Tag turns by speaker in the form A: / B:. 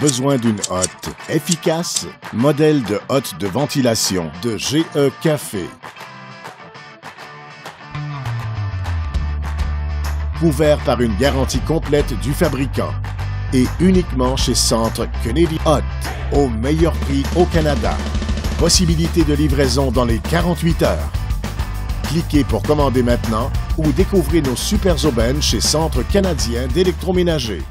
A: Besoin d'une hotte efficace? Modèle de hotte de ventilation de GE Café. Couvert par une garantie complète du fabricant et uniquement chez Centre Kennedy Hot, au meilleur prix au Canada. Possibilité de livraison dans les 48 heures. Cliquez pour commander maintenant ou découvrez nos super aubaines chez Centre canadien d'électroménager.